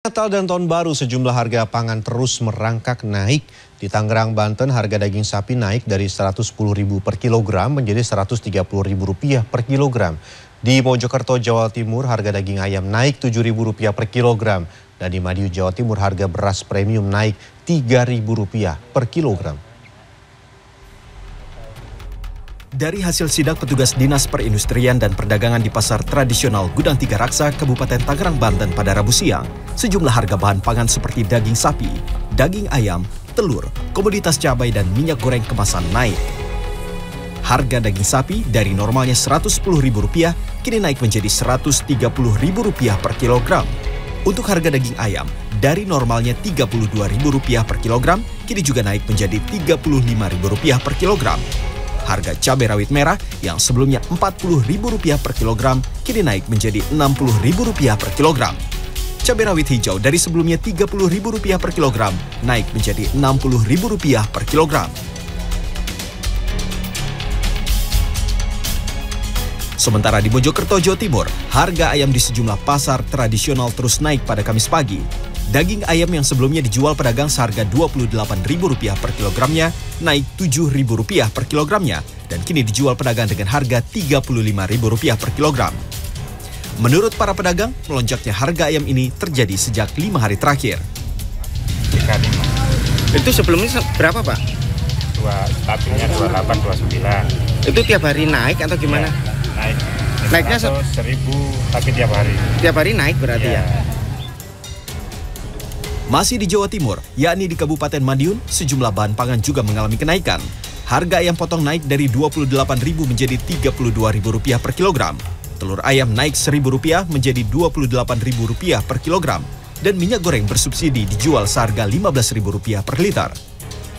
Natal dan Tahun Baru sejumlah harga pangan terus merangkak naik. Di Tangerang, Banten harga daging sapi naik dari Rp110.000 per kilogram menjadi Rp130.000 per kilogram. Di Mojokerto, Jawa Timur harga daging ayam naik Rp7.000 per kilogram. Dan di Madiun, Jawa Timur harga beras premium naik Rp3.000 per kilogram. Dari hasil sidak petugas Dinas Perindustrian dan Perdagangan di Pasar Tradisional Gudang Tiga Raksa, Kabupaten Tangerang, Banten pada Rabu siang, sejumlah harga bahan pangan seperti daging sapi, daging ayam, telur, komoditas cabai dan minyak goreng kemasan naik. Harga daging sapi dari normalnya Rp110.000 kini naik menjadi Rp130.000 per kilogram. Untuk harga daging ayam, dari normalnya Rp32.000 per kilogram, kini juga naik menjadi Rp35.000 per kilogram. Harga cabai rawit merah yang sebelumnya Rp40.000 per kilogram kini naik menjadi Rp60.000 per kilogram. Cabai rawit hijau dari sebelumnya Rp30.000 per kilogram naik menjadi Rp60.000 per kilogram. Sementara di Mojokerto, Jawa Timur, harga ayam di sejumlah pasar tradisional terus naik pada Kamis pagi. Daging ayam yang sebelumnya dijual pedagang seharga Rp28.000 per kilogramnya naik Rp7.000 per kilogramnya dan kini dijual pedagang dengan harga Rp35.000 per kilogram. Menurut para pedagang, melonjaknya harga ayam ini terjadi sejak lima hari terakhir. Itu sebelumnya berapa Pak? Dua, startingnya 28, 29. Itu tiap hari naik atau gimana? Ya, naik. Naiknya se- seribu tapi tiap hari. Tiap hari naik berarti ya? Masih di Jawa Timur, yakni di Kabupaten Madiun, sejumlah bahan pangan juga mengalami kenaikan. Harga ayam potong naik dari Rp28.000 menjadi Rp32.000 per kilogram. Telur ayam naik Rp1.000 menjadi Rp28.000 per kilogram. Dan minyak goreng bersubsidi dijual seharga Rp15.000 per liter.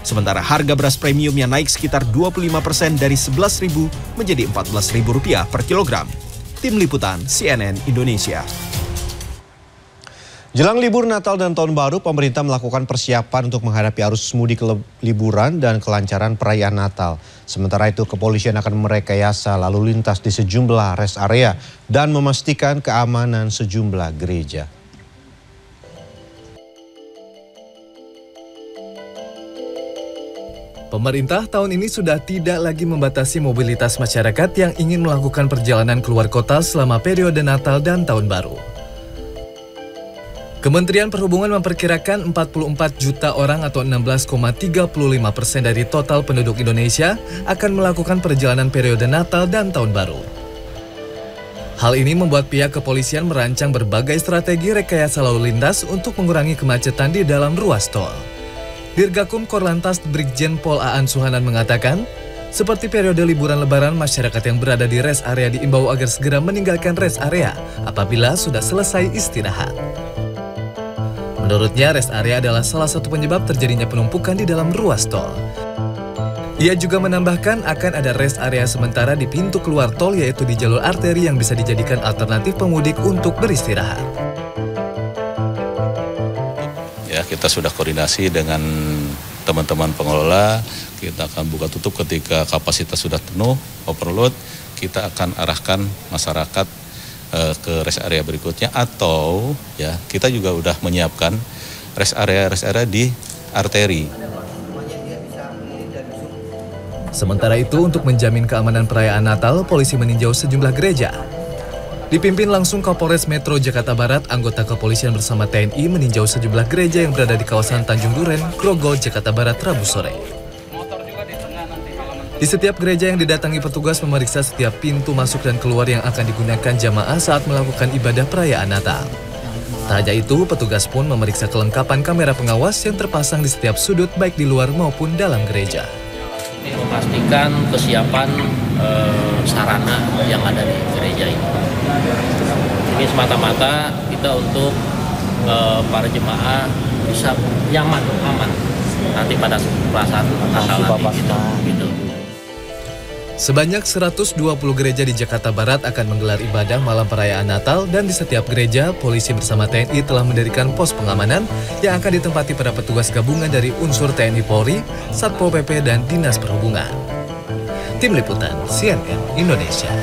Sementara harga beras premium yang naik sekitar 25% dari Rp11.000 menjadi Rp14.000 per kilogram. Tim Liputan CNN Indonesia. Jelang libur Natal dan Tahun Baru, pemerintah melakukan persiapan untuk menghadapi arus mudik liburan dan kelancaran perayaan Natal. Sementara itu, kepolisian akan merekayasa lalu lintas di sejumlah rest area dan memastikan keamanan sejumlah gereja. Pemerintah tahun ini sudah tidak lagi membatasi mobilitas masyarakat yang ingin melakukan perjalanan keluar kota selama periode Natal dan Tahun Baru. Kementerian Perhubungan memperkirakan 44 juta orang atau 16,35 persen dari total penduduk Indonesia akan melakukan perjalanan periode Natal dan Tahun Baru. Hal ini membuat pihak kepolisian merancang berbagai strategi rekayasa lalu lintas untuk mengurangi kemacetan di dalam ruas tol. Dirgakum Korlantas Brigjen Pol Aan Suhanan mengatakan, seperti periode liburan lebaran, masyarakat yang berada di rest area diimbau agar segera meninggalkan rest area apabila sudah selesai istirahat. Menurutnya, rest area adalah salah satu penyebab terjadinya penumpukan di dalam ruas tol. Ia juga menambahkan akan ada rest area sementara di pintu keluar tol yaitu di jalur arteri yang bisa dijadikan alternatif pemudik untuk beristirahat. Ya, kita sudah koordinasi dengan teman-teman pengelola, kita akan buka tutup ketika kapasitas sudah penuh, overload, kita akan arahkan masyarakat uh, ke rest area berikutnya atau ya kita juga sudah menyiapkan rest area rest area di arteri. Sementara itu, untuk menjamin keamanan perayaan Natal, polisi meninjau sejumlah gereja. Dipimpin langsung Kapolres Metro Jakarta Barat, anggota kepolisian bersama TNI meninjau sejumlah gereja yang berada di kawasan Tanjung Duren, Grogol, Jakarta Barat, Rabu sore. Di setiap gereja yang didatangi petugas memeriksa setiap pintu masuk dan keluar yang akan digunakan jamaah saat melakukan ibadah perayaan Natal. Tak hanya itu, petugas pun memeriksa kelengkapan kamera pengawas yang terpasang di setiap sudut baik di luar maupun dalam gereja memastikan kesiapan e, sarana yang ada di gereja ini. Ini semata-mata kita untuk e, para jemaah bisa nyaman, aman nanti pada perasaan Natal nanti gitu. gitu. Sebanyak 120 gereja di Jakarta Barat akan menggelar ibadah malam perayaan Natal dan di setiap gereja, polisi bersama TNI telah mendirikan pos pengamanan yang akan ditempati para petugas gabungan dari unsur TNI Polri, Satpol PP, dan Dinas Perhubungan. Tim Liputan CNN Indonesia.